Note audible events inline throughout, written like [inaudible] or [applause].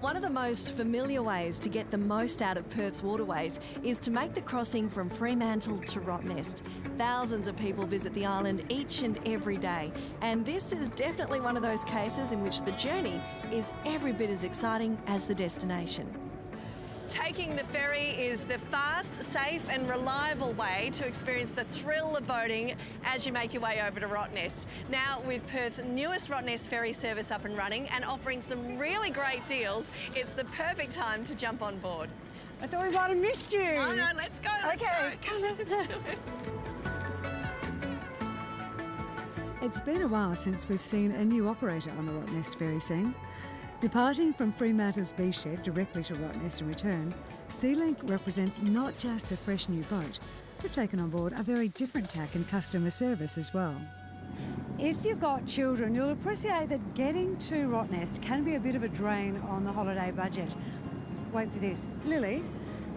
One of the most familiar ways to get the most out of Perth's waterways is to make the crossing from Fremantle to Rottnest. Thousands of people visit the island each and every day, and this is definitely one of those cases in which the journey is every bit as exciting as the destination. Taking the ferry is the fast, safe and reliable way to experience the thrill of boating as you make your way over to Rottnest. Now, with Perth's newest Rottnest ferry service up and running and offering some really great deals, it's the perfect time to jump on board. I thought we might have missed you. Oh no, let's go, let's okay, go. come on. It. It's been a while since we've seen a new operator on the Rottnest ferry scene. Departing from Fremantle's B-Shed directly to Rottnest and return, Sealink represents not just a fresh new boat, they've taken on board a very different tack in customer service as well. If you've got children, you'll appreciate that getting to Rottnest can be a bit of a drain on the holiday budget. Wait for this. Lily,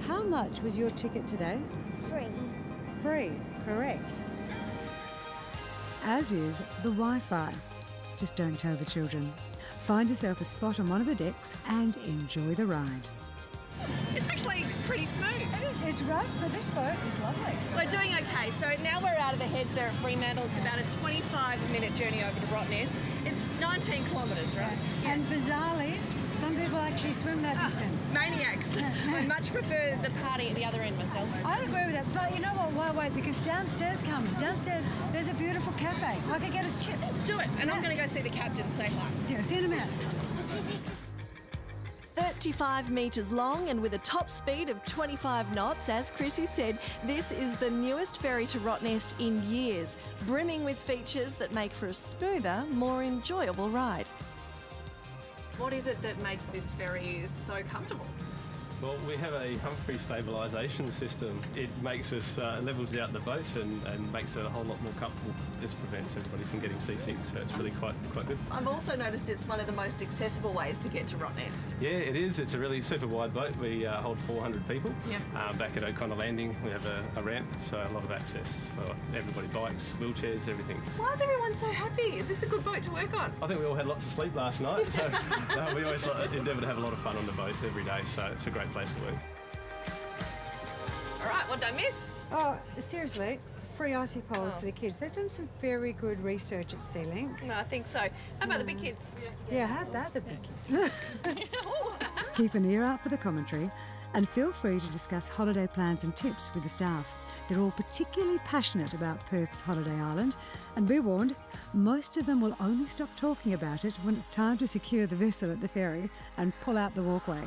how much was your ticket today? Free. Free, correct. As is the Wi Fi. Just don't tell the children. Find yourself a spot on one of the decks and enjoy the ride. It's actually pretty smooth. It is, it's rough, but this boat is lovely. We're doing okay. So now we're out of the heads there at Fremantle. It's about a 25 minute journey over to Rottnest. It's 19 kilometres, right? And bizarrely, some people actually swim that ah, distance. Maniacs. I much prefer the party at the other end myself. I agree with that, but you know what? Why wait? Because downstairs, coming downstairs, there's a beautiful cafe. I could get us chips. Do it, and I'm going to go see the captain say hi. Do see you in a minute. 35 metres long and with a top speed of 25 knots, as Chrissy said, this is the newest ferry to Rottnest in years, brimming with features that make for a smoother, more enjoyable ride. What is it that makes this ferry so comfortable? Well, we have a Humphree stabilisation system. It makes us uh, levels out the boat and, and makes it a whole lot more comfortable. This prevents everybody from getting seasick, so it's really quite quite good. I've also noticed it's one of the most accessible ways to get to Rottnest. Yeah, it is. It's a really super wide boat. We uh, hold 400 people. Yeah. Uh, back at O'Connor Landing, we have a, a ramp, so a lot of access for everybody, bikes, wheelchairs, everything. Why is everyone so happy? Is this a good boat to work on? I think we all had lots of sleep last night, so [laughs] uh, we always like, endeavour to have a lot of fun on the boat every day, so it's a great place to work. All right, what did I miss? Oh, seriously, free icy poles Oh. for the oh. kids. They've done some very good research at Sealink. No, I think so. How about the big mm. kids? Yeah, how about the big kids? [laughs] [laughs] Keep an ear out for the commentary and feel free to discuss holiday plans and tips with the staff. They're all particularly passionate about Perth's holiday island, and be warned, most of them will only stop talking about it when it's time to secure the vessel at the ferry and pull out the walkway.